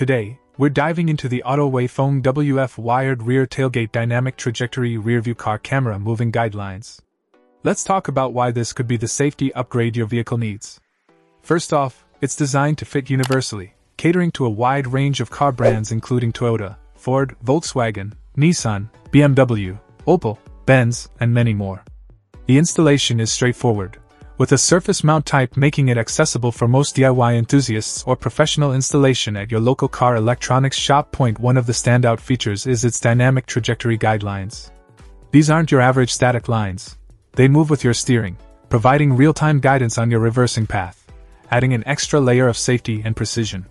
Today, we're diving into the Auto Wayfeng WF wired rear tailgate dynamic trajectory rearview car camera moving guidelines. Let's talk about why this could be the safety upgrade your vehicle needs. First off, it's designed to fit universally, catering to a wide range of car brands including Toyota, Ford, Volkswagen, Nissan, BMW, Opel, Benz, and many more. The installation is straightforward, with a surface mount type making it accessible for most DIY enthusiasts or professional installation at your local car electronics shop. Point one of the standout features is its dynamic trajectory guidelines. These aren't your average static lines, they move with your steering, providing real time guidance on your reversing path, adding an extra layer of safety and precision.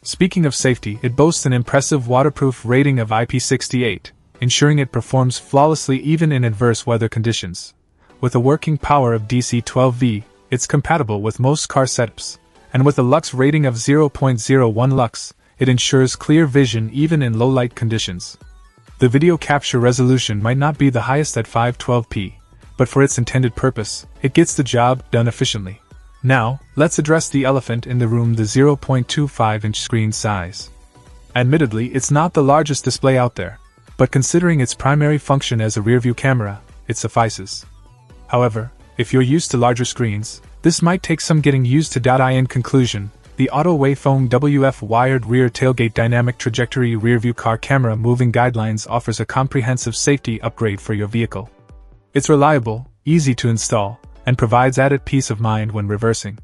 Speaking of safety, it boasts an impressive waterproof rating of IP68, ensuring it performs flawlessly even in adverse weather conditions. With a working power of DC-12V, it's compatible with most car setups, and with a lux rating of 0.01 lux, it ensures clear vision even in low light conditions. The video capture resolution might not be the highest at 512p, but for its intended purpose, it gets the job done efficiently. Now, let's address the elephant in the room the 0.25 inch screen size. Admittedly, it's not the largest display out there, but considering its primary function as a rearview camera, it suffices. However, if you're used to larger screens, this might take some getting used to. In conclusion, the Auto AutoWayFone WF wired rear tailgate dynamic trajectory rearview car camera moving guidelines offers a comprehensive safety upgrade for your vehicle. It's reliable, easy to install, and provides added peace of mind when reversing.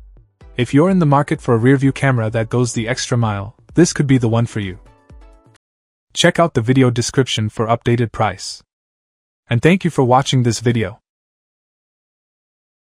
If you're in the market for a rearview camera that goes the extra mile, this could be the one for you. Check out the video description for updated price. And thank you for watching this video.